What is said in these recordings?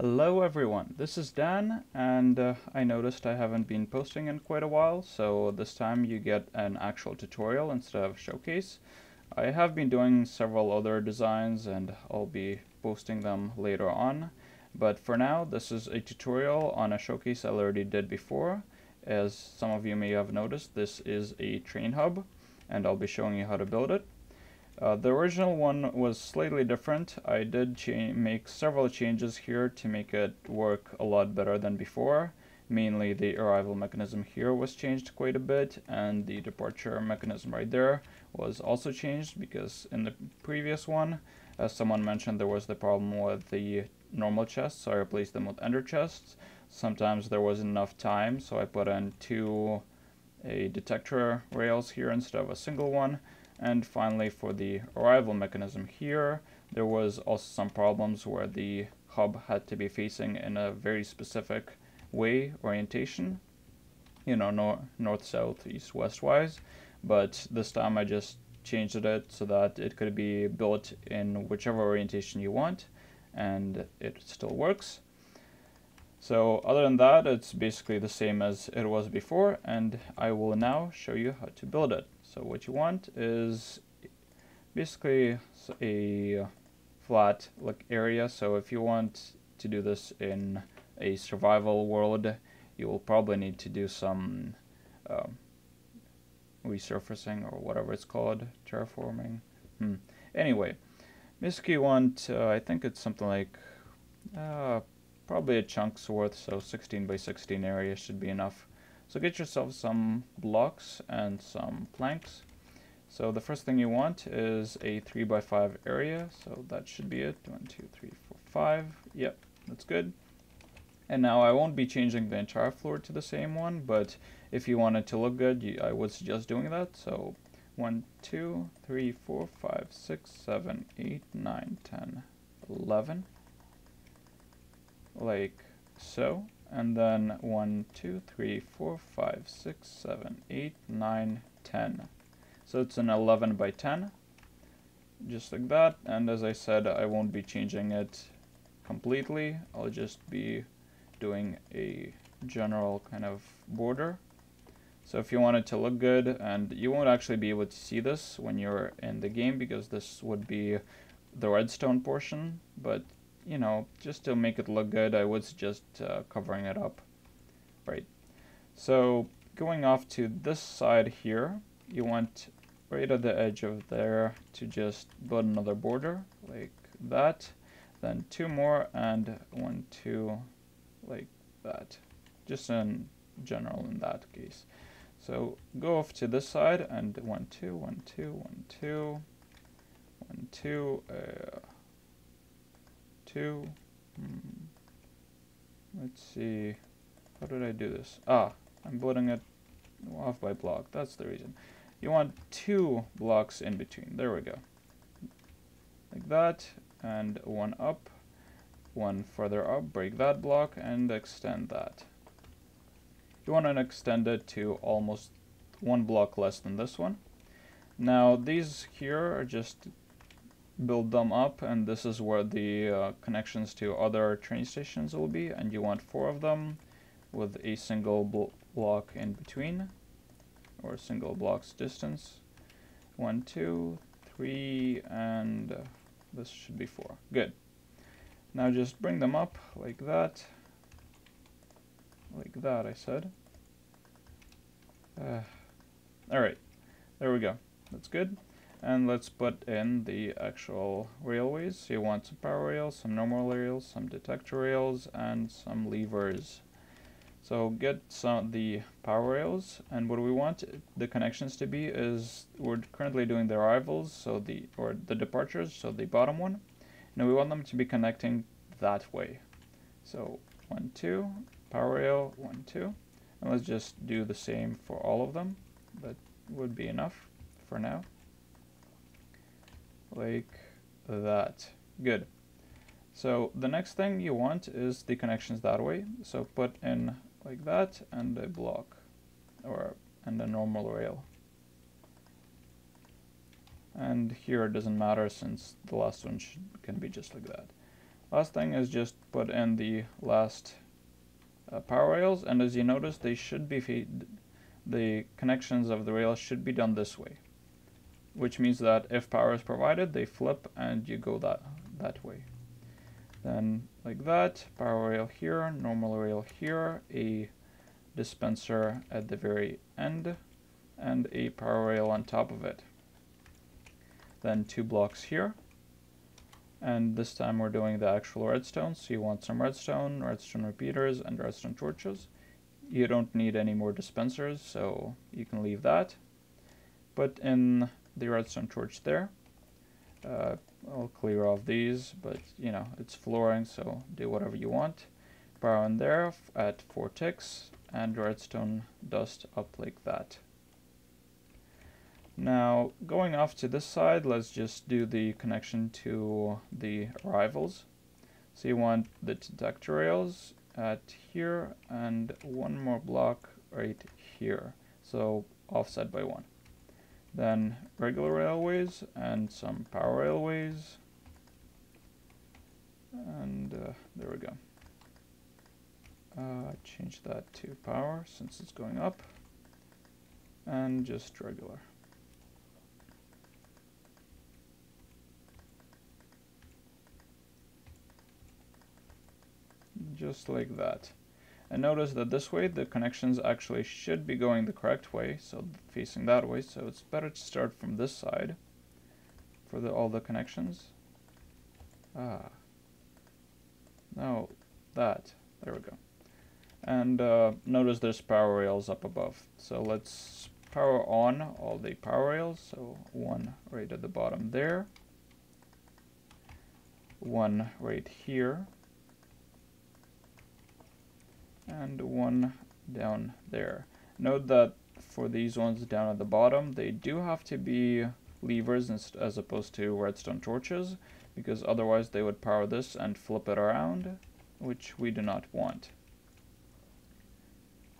Hello everyone, this is Dan, and uh, I noticed I haven't been posting in quite a while, so this time you get an actual tutorial instead of a showcase. I have been doing several other designs and I'll be posting them later on, but for now this is a tutorial on a showcase I already did before. As some of you may have noticed, this is a train hub, and I'll be showing you how to build it. Uh, the original one was slightly different. I did make several changes here to make it work a lot better than before. Mainly the arrival mechanism here was changed quite a bit and the departure mechanism right there was also changed because in the previous one, as someone mentioned, there was the problem with the normal chests, so I replaced them with ender chests. Sometimes there wasn't enough time, so I put in two a detector rails here instead of a single one and finally, for the arrival mechanism here, there was also some problems where the hub had to be facing in a very specific way orientation, you know, nor north, south, east, west wise. But this time I just changed it so that it could be built in whichever orientation you want, and it still works. So other than that, it's basically the same as it was before, and I will now show you how to build it. So what you want is basically a flat like area. So if you want to do this in a survival world, you will probably need to do some um, resurfacing or whatever it's called, terraforming. Hmm. Anyway, basically you want, uh, I think it's something like uh, probably a chunk's worth, so 16 by 16 area should be enough. So get yourself some blocks and some planks. So the first thing you want is a 3 by 5 area, so that should be it. 1, 2, 3, 4, 5. Yep, that's good. And now I won't be changing the entire floor to the same one, but if you want it to look good, you, I would suggest doing that. So 1, 2, 3, 4, 5, 6, 7, 8, 9, 10, 11 like so. And then 1, 2, 3, 4, 5, 6, 7, 8, 9, 10. So it's an 11 by 10, just like that. And as I said, I won't be changing it completely. I'll just be doing a general kind of border. So if you want it to look good, and you won't actually be able to see this when you're in the game because this would be the redstone portion, but you know, just to make it look good, I would suggest uh, covering it up. Right. So going off to this side here, you want right at the edge of there to just build another border like that. Then two more and one, two, like that. Just in general in that case. So go off to this side and one, two, one, two, one, two, one, two, uh, two. Hmm. Let's see. How did I do this? Ah, I'm building it off by block. That's the reason. You want two blocks in between. There we go. Like that. And one up. One further up. Break that block and extend that. You want to extend it to almost one block less than this one. Now these here are just build them up and this is where the uh, connections to other train stations will be and you want four of them with a single bl block in between or single blocks distance. One two three and this should be four. Good. Now just bring them up like that. Like that I said. Uh, alright there we go. That's good and let's put in the actual railways. You want some power rails, some normal rails, some detector rails, and some levers. So get some the power rails, and what we want the connections to be is we're currently doing the arrivals, so the or the departures, so the bottom one. Now we want them to be connecting that way. So one, two, power rail, one, two, and let's just do the same for all of them. That would be enough for now like that. Good. So the next thing you want is the connections that way. So put in like that and a block or and a normal rail. And here it doesn't matter since the last one should, can be just like that. Last thing is just put in the last uh, power rails and as you notice they should be the connections of the rails should be done this way which means that if power is provided they flip and you go that that way. Then like that power rail here normal rail here a dispenser at the very end and a power rail on top of it. Then two blocks here. And this time we're doing the actual redstone. So you want some redstone redstone repeaters and redstone torches. You don't need any more dispensers so you can leave that. Put in the redstone torch there uh, I'll clear off these but you know it's flooring so do whatever you want power in there at 4 ticks and redstone dust up like that now, going off to this side, let's just do the connection to the arrivals. So you want the detector rails at here and one more block right here. So offset by one. Then regular railways and some power railways. And uh, there we go. Uh, change that to power since it's going up. And just regular. just like that. And notice that this way the connections actually should be going the correct way, so facing that way, so it's better to start from this side for the, all the connections. Ah. No, that. There we go. And uh, notice there's power rails up above. So let's power on all the power rails. So one right at the bottom there. One right here and one down there. Note that for these ones down at the bottom, they do have to be levers as opposed to redstone torches, because otherwise they would power this and flip it around, which we do not want.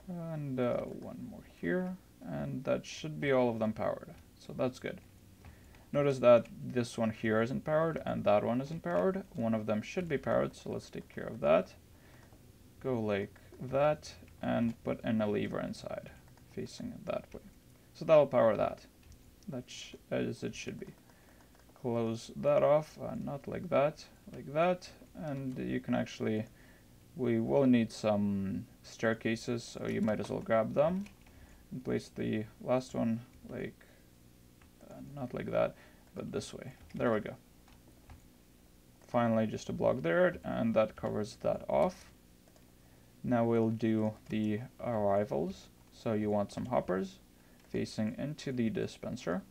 And uh, one more here, and that should be all of them powered, so that's good. Notice that this one here isn't powered and that one isn't powered. One of them should be powered, so let's take care of that. Go like that and put in a lever inside facing it that way. So that'll power that. That's as it should be. Close that off, uh, not like that, like that, and you can actually, we will need some staircases, so you might as well grab them and place the last one like, uh, not like that, but this way. There we go. Finally, just a block there, and that covers that off. Now we'll do the arrivals. So you want some hoppers facing into the dispenser.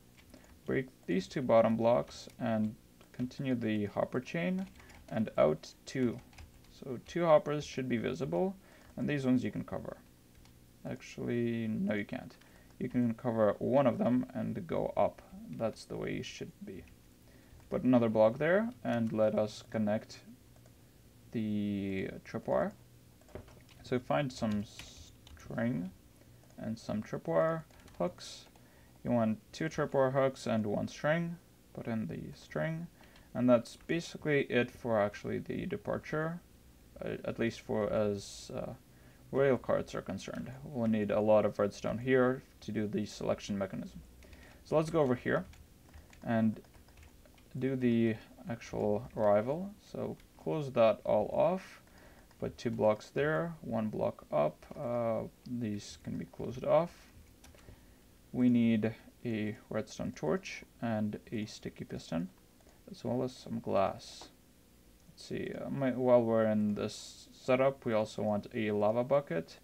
Break these two bottom blocks and continue the hopper chain and out two. So two hoppers should be visible and these ones you can cover. Actually, no you can't. You can cover one of them and go up. That's the way it should be. Put another block there and let us connect the tripwire. So find some string and some tripwire hooks. You want two tripwire hooks and one string. Put in the string. And that's basically it for actually the departure, uh, at least for as uh, rail carts are concerned. We'll need a lot of redstone here to do the selection mechanism. So let's go over here and do the actual arrival. So close that all off put two blocks there, one block up. Uh, these can be closed off. We need a redstone torch and a sticky piston, as well as some glass. Let's see, uh, my, while we're in this setup, we also want a lava bucket,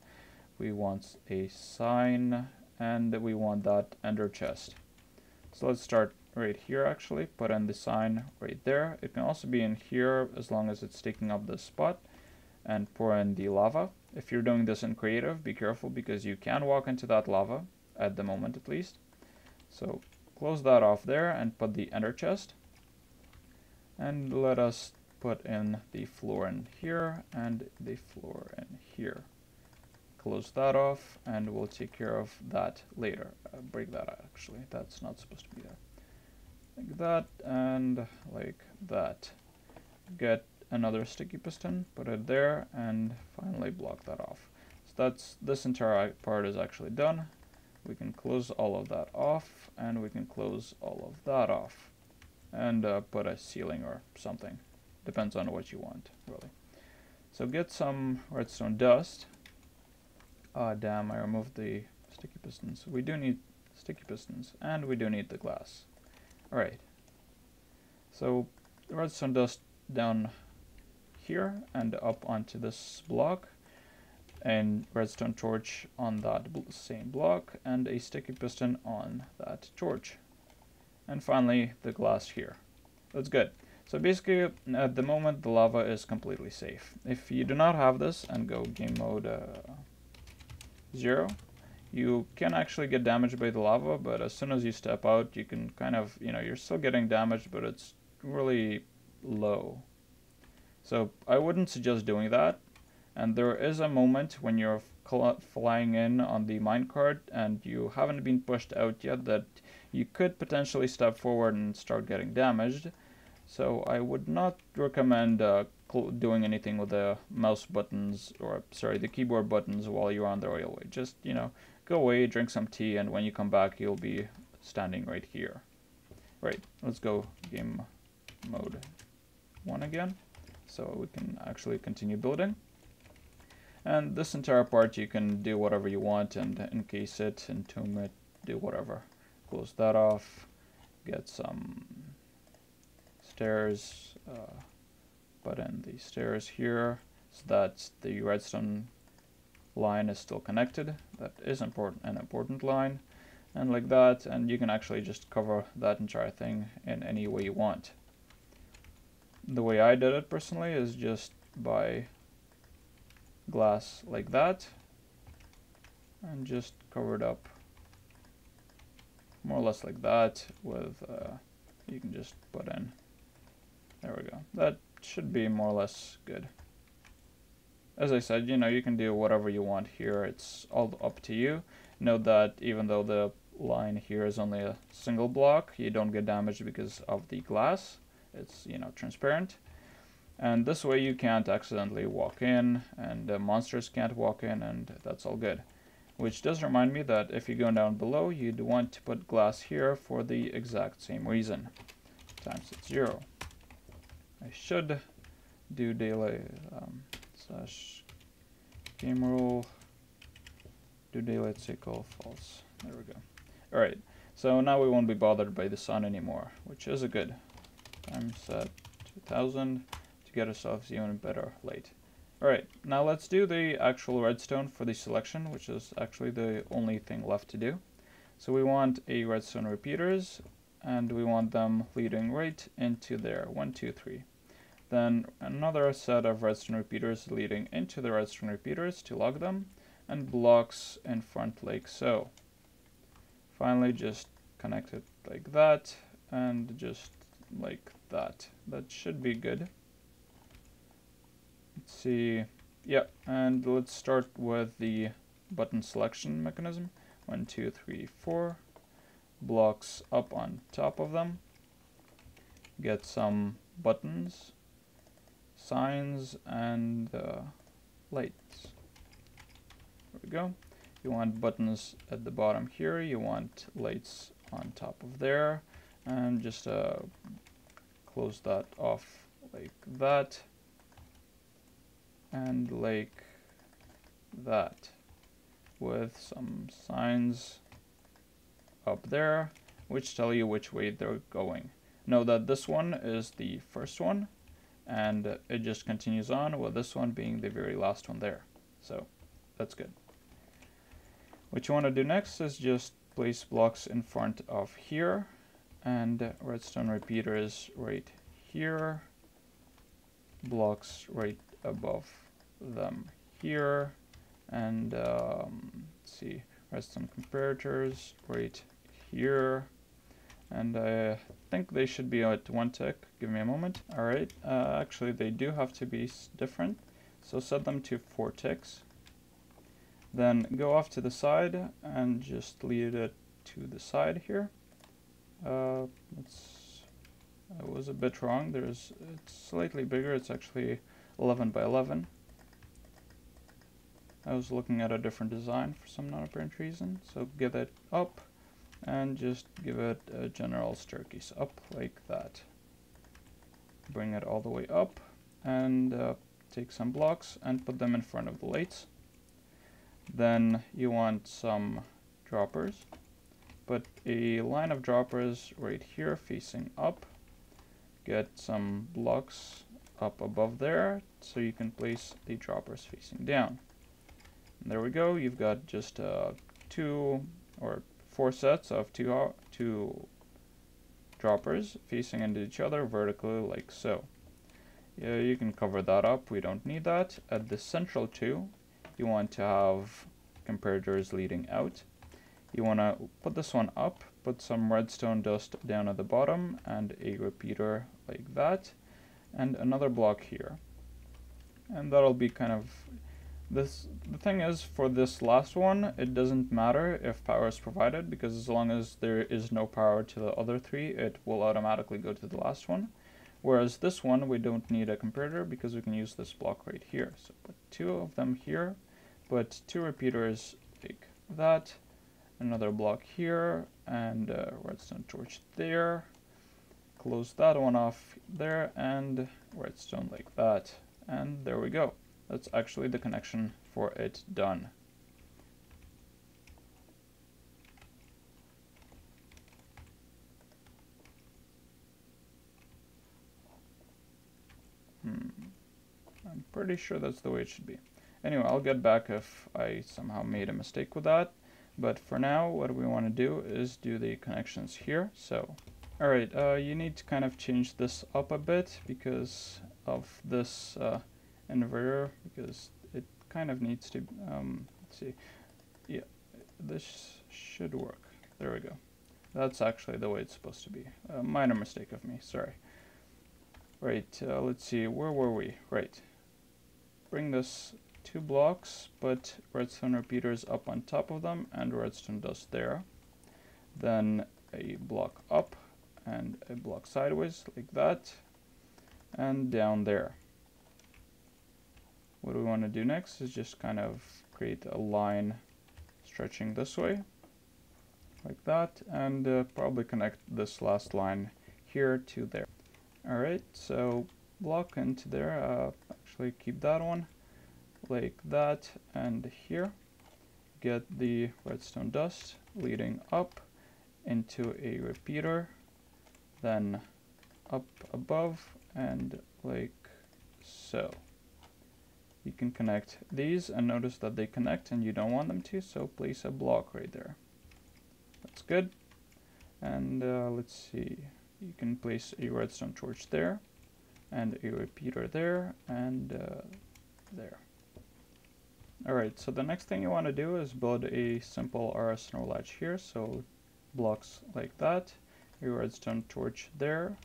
we want a sign, and we want that ender chest. So let's start right here actually, put in the sign right there. It can also be in here as long as it's taking up this spot and pour in the lava. If you're doing this in creative, be careful because you can walk into that lava, at the moment at least. So close that off there and put the ender chest. And let us put in the floor in here and the floor in here. Close that off and we'll take care of that later. Uh, break that out actually, that's not supposed to be there. Like that and like that. Get another sticky piston, put it there, and finally block that off. So that's this entire part is actually done. We can close all of that off, and we can close all of that off, and uh, put a ceiling or something. Depends on what you want, really. So get some redstone dust. Ah, damn, I removed the sticky pistons. We do need sticky pistons, and we do need the glass. Alright. So, redstone dust down here and up onto this block and redstone torch on that same block and a sticky piston on that torch. And finally the glass here. That's good. So basically at the moment the lava is completely safe. If you do not have this and go game mode uh, 0 you can actually get damaged by the lava but as soon as you step out you can kind of you know you're still getting damaged but it's really low so I wouldn't suggest doing that. And there is a moment when you're flying in on the minecart and you haven't been pushed out yet that you could potentially step forward and start getting damaged. So I would not recommend uh, doing anything with the mouse buttons or sorry the keyboard buttons while you're on the railway. Just you know go away, drink some tea, and when you come back you'll be standing right here. Right, let's go game mode one again so we can actually continue building. And this entire part you can do whatever you want and encase it, entomb it, do whatever. Close that off, get some stairs, uh, put in the stairs here so that the redstone line is still connected. That is important, an important line. And like that, and you can actually just cover that entire thing in any way you want the way I did it personally is just by glass like that and just cover it up more or less like that with uh, you can just put in. There we go. That should be more or less good. As I said you know you can do whatever you want here. It's all up to you. Note that even though the line here is only a single block you don't get damaged because of the glass it's you know transparent. And this way you can't accidentally walk in and monsters can't walk in and that's all good. Which does remind me that if you go down below you'd want to put glass here for the exact same reason. Times it zero. I should do daily um, slash game rule. Do daylight equal false. There we go. Alright so now we won't be bothered by the sun anymore which is a good time set 2000 to get ourselves even better light. Alright, now let's do the actual redstone for the selection, which is actually the only thing left to do. So we want a redstone repeaters, and we want them leading right into there, one, two, three. Then another set of redstone repeaters leading into the redstone repeaters to log them, and blocks in front like so. Finally, just connect it like that, and just like that. That should be good. Let's see. Yeah, and let's start with the button selection mechanism. One, two, three, four. Blocks up on top of them. Get some buttons, signs, and uh, lights. There we go. You want buttons at the bottom here. You want lights on top of there. And just uh, close that off like that and like that with some signs up there which tell you which way they're going. Know that this one is the first one and it just continues on with this one being the very last one there. So that's good. What you want to do next is just place blocks in front of here and redstone repeaters right here, blocks right above them here, and um, let's see redstone comparators right here, and I think they should be at one tick. Give me a moment. All right, uh, actually they do have to be different, so set them to four ticks. Then go off to the side and just leave it to the side here. Uh, let's I was a bit wrong. There's it's slightly bigger. It's actually 11 by 11. I was looking at a different design for some non-apparent reason. So give it up and just give it a general staircase up like that. Bring it all the way up and uh, take some blocks and put them in front of the lights. Then you want some droppers. Put a line of droppers right here facing up. Get some blocks up above there so you can place the droppers facing down. And there we go, you've got just uh, two or four sets of two, two droppers facing into each other vertically like so. Yeah, you can cover that up, we don't need that. At the central two, you want to have comparators leading out. You want to put this one up, put some redstone dust down at the bottom, and a repeater like that, and another block here. And that'll be kind of this. The thing is, for this last one, it doesn't matter if power is provided, because as long as there is no power to the other three, it will automatically go to the last one. Whereas this one, we don't need a comparator because we can use this block right here. So put two of them here, put two repeaters like that, another block here, and a redstone torch there. Close that one off there, and redstone like that. And there we go. That's actually the connection for it done. Hmm. I'm pretty sure that's the way it should be. Anyway, I'll get back if I somehow made a mistake with that. But for now, what we want to do is do the connections here. So, alright, uh, you need to kind of change this up a bit because of this uh, inverter, because it kind of needs to, um, let's see, yeah, this should work. There we go. That's actually the way it's supposed to be. A minor mistake of me, sorry. Right, uh, let's see, where were we? Right. Bring this two blocks, put redstone repeaters up on top of them and redstone dust there. Then a block up and a block sideways like that and down there. What we want to do next is just kind of create a line stretching this way like that and uh, probably connect this last line here to there. Alright, so block into there, uh, actually keep that one like that and here get the redstone dust leading up into a repeater then up above and like so. You can connect these and notice that they connect and you don't want them to so place a block right there. That's good. And uh, let's see. You can place a redstone torch there and a repeater there and uh, there Alright, so the next thing you want to do is build a simple RS NOR latch here, so blocks like that, a redstone torch there,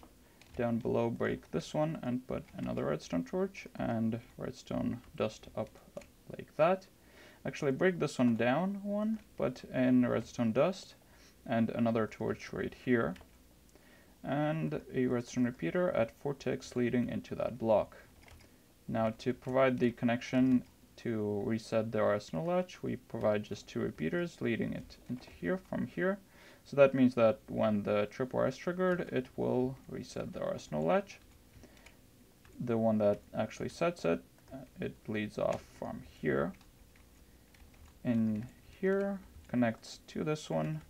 down below break this one and put another redstone torch and redstone dust up like that. Actually break this one down one, put in redstone dust and another torch right here and a redstone repeater at 4 ticks leading into that block. Now to provide the connection to reset the RS NOR latch, we provide just two repeaters leading it into here from here. So that means that when the tripwire is triggered, it will reset the RS NOR latch. The one that actually sets it, uh, it leads off from here. In here, connects to this one,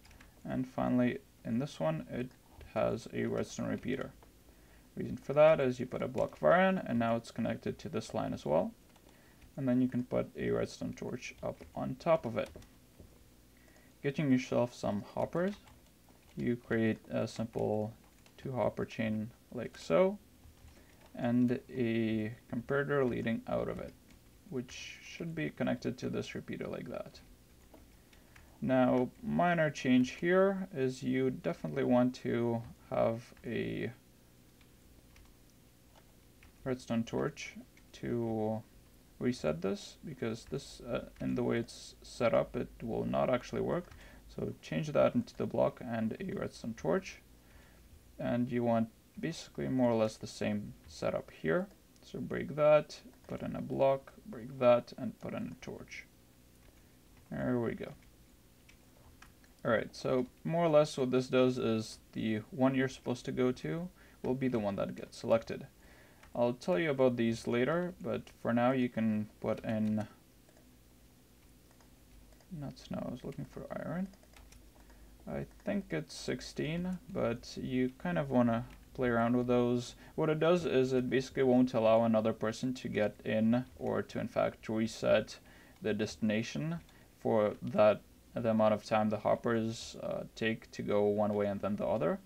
and finally in this one, it has a redstone repeater. Reason for that is you put a block of iron, and now it's connected to this line as well and then you can put a redstone torch up on top of it. Getting yourself some hoppers, you create a simple two hopper chain like so, and a comparator leading out of it, which should be connected to this repeater like that. Now, minor change here is you definitely want to have a redstone torch to reset this because this uh, in the way it's set up it will not actually work so change that into the block and a redstone torch and you want basically more or less the same setup here. So break that, put in a block, break that, and put in a torch. There we go. Alright, so more or less what this does is the one you're supposed to go to will be the one that gets selected. I'll tell you about these later, but for now you can put in not snow, I was looking for iron. I think it's 16, but you kind of want to play around with those. What it does is it basically won't allow another person to get in or to in fact reset the destination for that the amount of time the hoppers uh, take to go one way and then the other.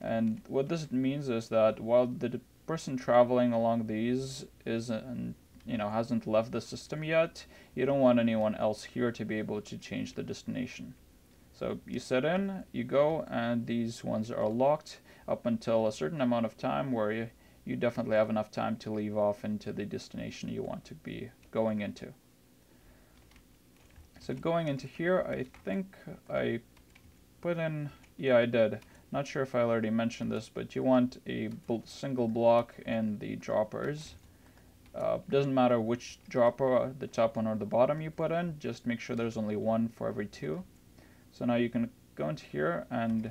And what this means is that while the person traveling along these isn't you know hasn't left the system yet, you don't want anyone else here to be able to change the destination. So you set in, you go, and these ones are locked up until a certain amount of time where you, you definitely have enough time to leave off into the destination you want to be going into. So going into here, I think I put in, yeah I did, not sure if I already mentioned this, but you want a single block in the droppers. Uh, doesn't matter which dropper, the top one or the bottom you put in, just make sure there's only one for every two. So now you can go into here and,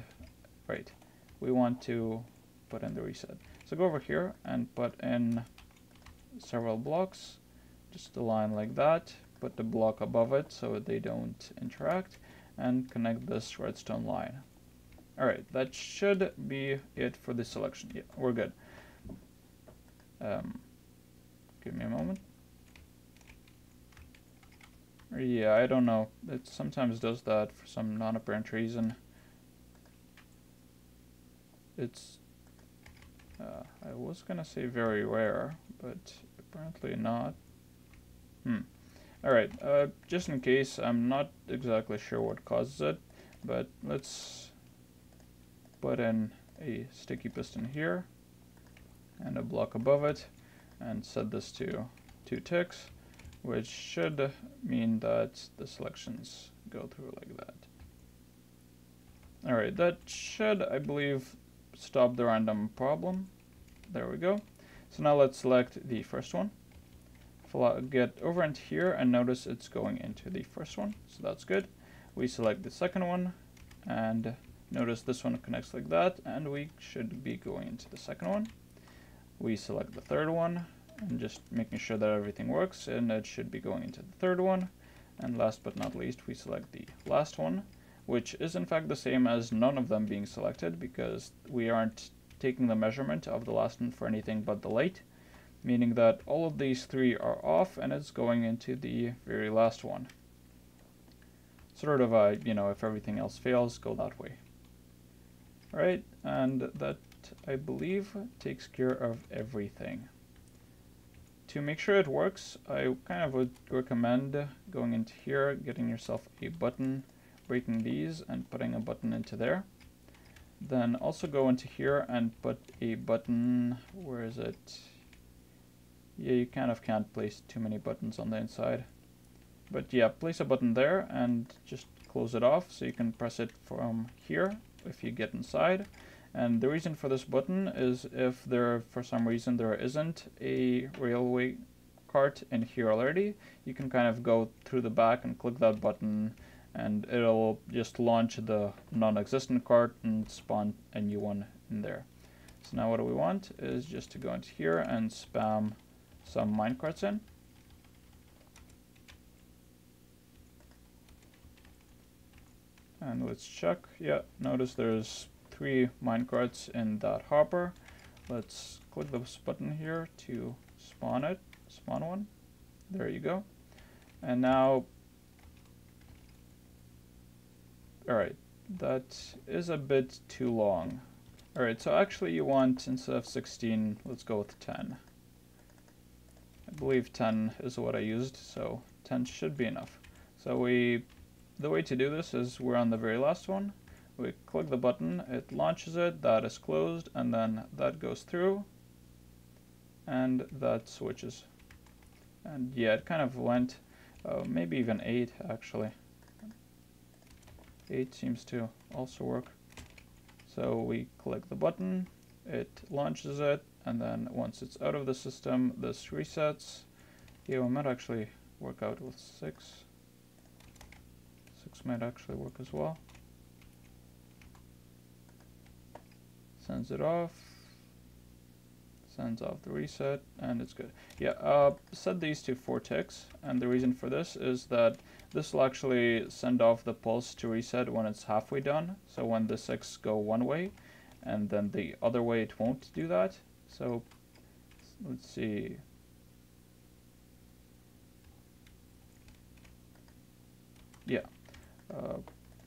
right, we want to put in the reset. So go over here and put in several blocks, just a line like that, put the block above it so they don't interact, and connect this redstone line. Alright, that should be it for the selection. Yeah, we're good. Um, give me a moment. Yeah, I don't know. It sometimes does that for some non-apparent reason. It's... Uh, I was gonna say very rare, but apparently not. Hmm. Alright, uh, just in case, I'm not exactly sure what causes it, but let's put in a sticky piston here and a block above it and set this to two ticks which should mean that the selections go through like that. Alright, that should, I believe, stop the random problem. There we go. So now let's select the first one. Get over into here and notice it's going into the first one, so that's good. We select the second one and Notice this one connects like that, and we should be going into the second one. We select the third one, and just making sure that everything works, and it should be going into the third one. And last but not least, we select the last one, which is in fact the same as none of them being selected, because we aren't taking the measurement of the last one for anything but the light, meaning that all of these three are off, and it's going into the very last one. Sort of a, you know, if everything else fails, go that way. Right, and that, I believe, takes care of everything. To make sure it works, I kind of would recommend going into here, getting yourself a button, breaking these, and putting a button into there. Then also go into here and put a button, where is it? Yeah, you kind of can't place too many buttons on the inside. But yeah, place a button there and just close it off so you can press it from here if you get inside. And the reason for this button is if there, for some reason, there isn't a railway cart in here already, you can kind of go through the back and click that button and it'll just launch the non-existent cart and spawn a new one in there. So now what we want is just to go into here and spam some minecarts in. And let's check. Yeah, notice there's three minecarts in that hopper. Let's click this button here to spawn it, spawn one. There you go. And now, alright, that is a bit too long. Alright, so actually you want, instead of 16, let's go with 10. I believe 10 is what I used, so 10 should be enough. So we the way to do this is we're on the very last one. We click the button, it launches it, that is closed, and then that goes through, and that switches. And yeah, it kind of went, uh, maybe even 8 actually. 8 seems to also work. So we click the button, it launches it, and then once it's out of the system, this resets. Yeah, we might actually work out with 6. 6 might actually work as well. Sends it off. Sends off the reset, and it's good. Yeah, uh, set these to 4 ticks, and the reason for this is that this will actually send off the pulse to reset when it's halfway done. So when the 6 go one way, and then the other way it won't do that. So let's see. Yeah, uh,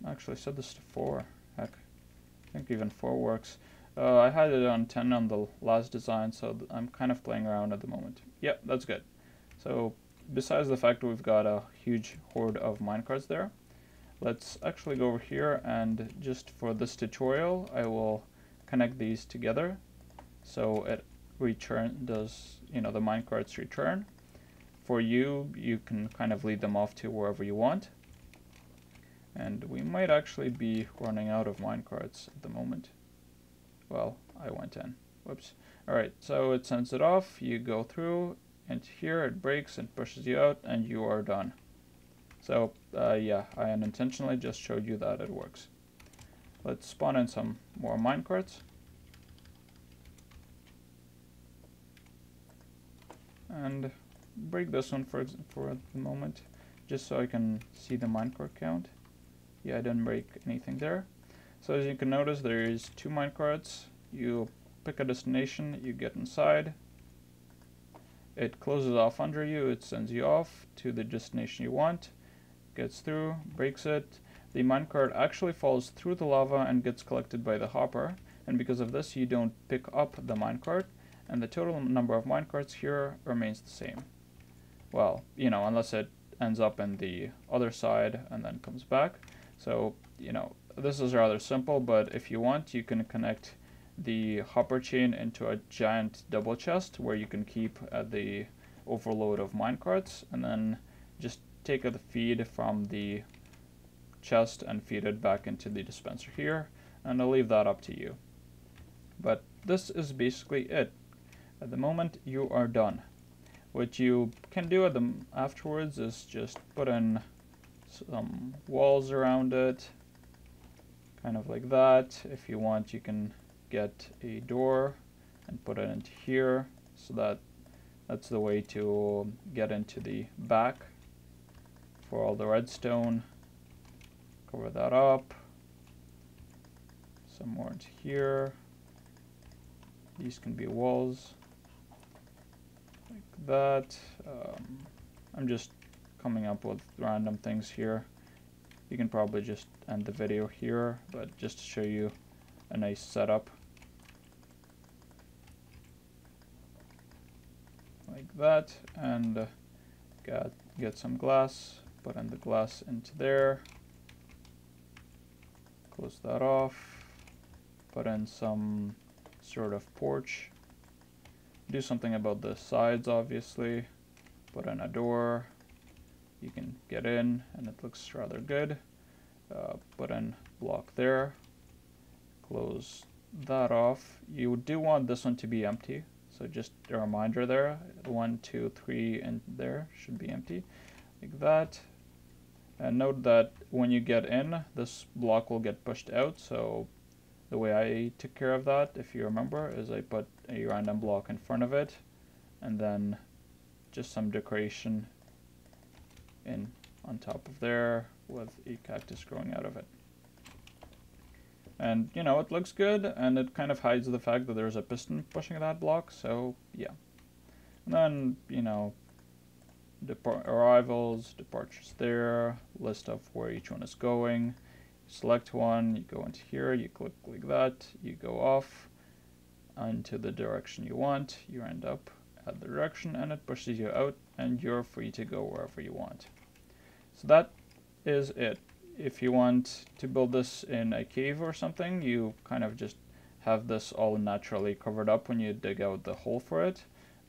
actually set this to 4. Heck, I think even 4 works. Uh, I had it on 10 on the last design, so I'm kind of playing around at the moment. Yep, that's good. So besides the fact we've got a huge horde of minecarts there, let's actually go over here and just for this tutorial, I will connect these together so it return does you know the minecarts return for you you can kind of lead them off to wherever you want and we might actually be running out of minecarts at the moment. Well I went in. Whoops. Alright so it sends it off. You go through and here it breaks and pushes you out and you are done. So uh, yeah I unintentionally just showed you that it works. Let's spawn in some more minecarts. And break this one for, for the moment, just so I can see the minecart count. Yeah, I didn't break anything there. So as you can notice, there is two minecarts. You pick a destination, you get inside. It closes off under you, it sends you off to the destination you want, gets through, breaks it, the minecart actually falls through the lava and gets collected by the hopper, and because of this you don't pick up the minecart, and the total number of minecarts here remains the same. Well, you know, unless it ends up in the other side and then comes back. So, you know, this is rather simple, but if you want, you can connect the hopper chain into a giant double chest where you can keep uh, the overload of minecarts, and then just take the feed from the chest and feed it back into the dispenser here and I'll leave that up to you. But this is basically it. At the moment you are done. What you can do at the afterwards is just put in some walls around it kind of like that. If you want you can get a door and put it into here so that that's the way to get into the back for all the redstone cover that up. Some more into here. These can be walls like that. Um, I'm just coming up with random things here. You can probably just end the video here, but just to show you a nice setup. Like that, and uh, get, get some glass, put in the glass into there. Close that off. Put in some sort of porch. Do something about the sides, obviously. Put in a door. You can get in, and it looks rather good. Uh, put in block there. Close that off. You do want this one to be empty. So just a reminder there. One, two, three, and there should be empty. Like that. And note that when you get in, this block will get pushed out. So the way I took care of that, if you remember, is I put a random block in front of it and then just some decoration in on top of there with a cactus growing out of it. And, you know, it looks good, and it kind of hides the fact that there's a piston pushing that block, so, yeah. And then, you know, Depart arrivals, departures there, list of where each one is going. Select one, you go into here, you click like that, you go off into the direction you want, you end up at the direction and it pushes you out and you're free to go wherever you want. So that is it. If you want to build this in a cave or something, you kind of just have this all naturally covered up when you dig out the hole for it,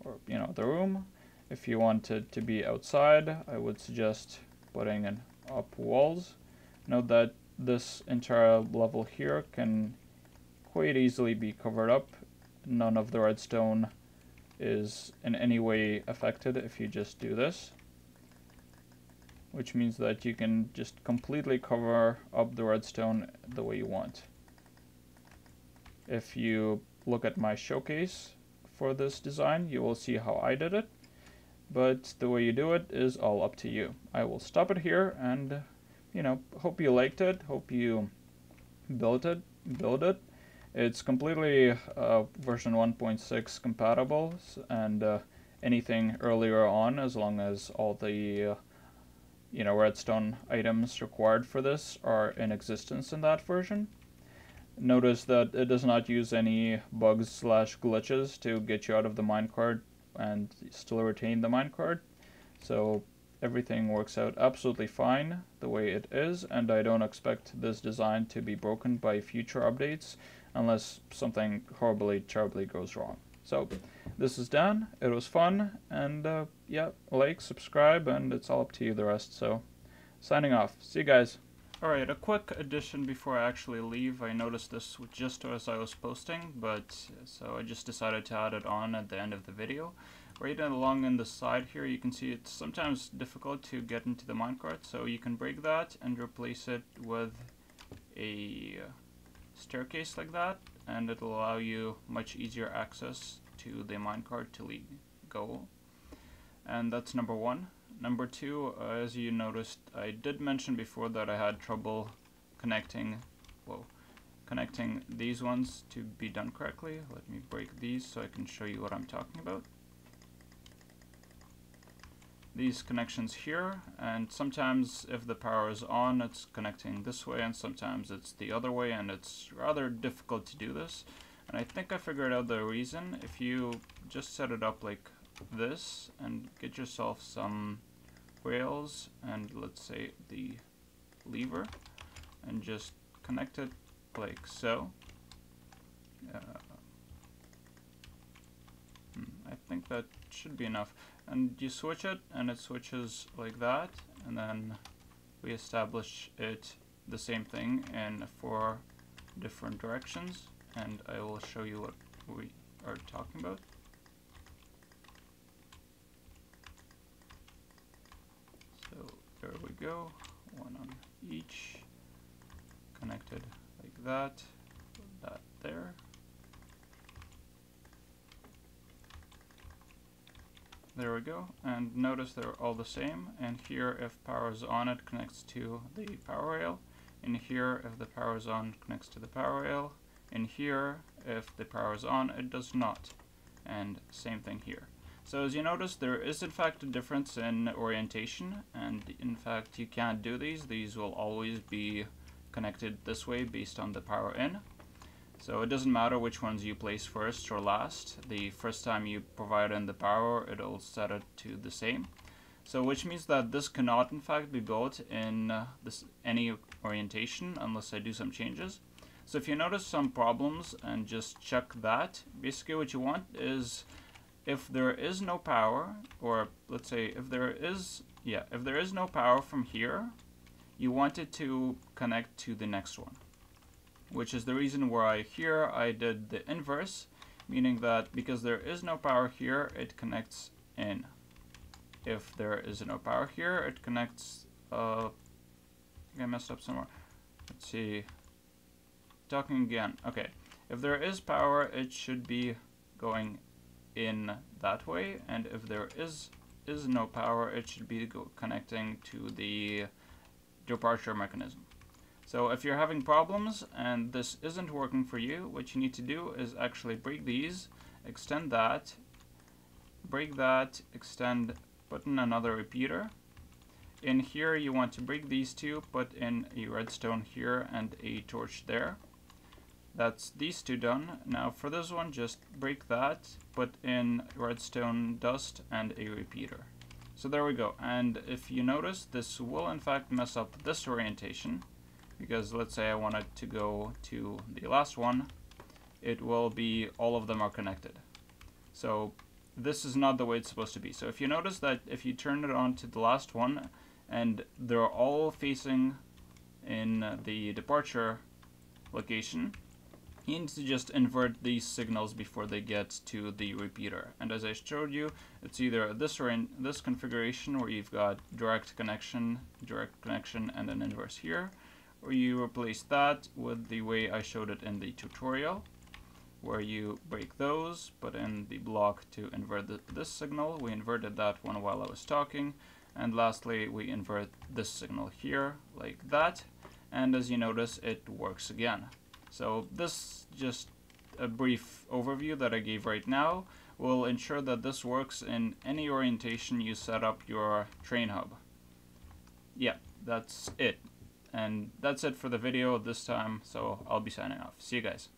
or you know, the room. If you want it to be outside, I would suggest putting in up walls. Note that this entire level here can quite easily be covered up none of the redstone is in any way affected if you just do this. Which means that you can just completely cover up the redstone the way you want. If you look at my showcase for this design, you will see how I did it. But the way you do it is all up to you. I will stop it here and, you know, hope you liked it. Hope you built it, build it. It's completely uh, version 1.6 compatible and uh, anything earlier on as long as all the uh, you know redstone items required for this are in existence in that version. Notice that it does not use any bugs slash glitches to get you out of the minecart and still retain the minecart. So everything works out absolutely fine the way it is and I don't expect this design to be broken by future updates unless something horribly terribly goes wrong. So this is done. It was fun and uh, yeah, like, subscribe, and it's all up to you the rest. So signing off. See you guys. Alright, a quick addition before I actually leave. I noticed this just as I was posting, but so I just decided to add it on at the end of the video. Right along in the side here, you can see it's sometimes difficult to get into the minecart, so you can break that and replace it with a staircase like that, and it'll allow you much easier access to the minecart to lead go. And that's number one. Number two, uh, as you noticed, I did mention before that I had trouble connecting, whoa, connecting these ones to be done correctly. Let me break these so I can show you what I'm talking about. These connections here, and sometimes if the power is on, it's connecting this way, and sometimes it's the other way, and it's rather difficult to do this. And I think I figured out the reason. If you just set it up like this and get yourself some rails and let's say the lever and just connect it like so. Uh, hmm, I think that should be enough. And you switch it and it switches like that and then we establish it the same thing in four different directions and I will show you what we are talking about. So there we go, one on each, connected like that, that there. There we go, and notice they're all the same, and here if power is on it connects to the power rail, in here if the power is on connects to the power rail, in here if the power is on it does not, and same thing here. So as you notice, there is in fact a difference in orientation, and in fact you can't do these. These will always be connected this way based on the power in. So it doesn't matter which ones you place first or last. The first time you provide in the power, it'll set it to the same. So which means that this cannot in fact be built in uh, this any orientation unless I do some changes. So if you notice some problems and just check that, basically what you want is if there is no power, or let's say if there is, yeah, if there is no power from here, you want it to connect to the next one, which is the reason why here I did the inverse, meaning that because there is no power here, it connects in. If there is no power here, it connects, uh, I messed up somewhere. Let's see, talking again, okay. If there is power, it should be going in that way and if there is is no power it should be connecting to the departure mechanism. So if you're having problems and this isn't working for you, what you need to do is actually break these, extend that, break that, extend, put in another repeater. In here you want to break these two, put in a redstone here and a torch there. That's these two done. Now for this one, just break that, put in redstone dust and a repeater. So there we go. And if you notice, this will in fact mess up this orientation, because let's say I wanted to go to the last one, it will be all of them are connected. So this is not the way it's supposed to be. So if you notice that if you turn it on to the last one, and they're all facing in the departure location, you need to just invert these signals before they get to the repeater. And as I showed you, it's either this or in this configuration where you've got direct connection, direct connection, and an inverse here, you replace that with the way I showed it in the tutorial, where you break those, put in the block to invert the, this signal. We inverted that one while I was talking. And lastly, we invert this signal here, like that. And as you notice, it works again. So this just a brief overview that I gave right now will ensure that this works in any orientation you set up your train hub. Yeah, that's it. And that's it for the video this time, so I'll be signing off. See you guys.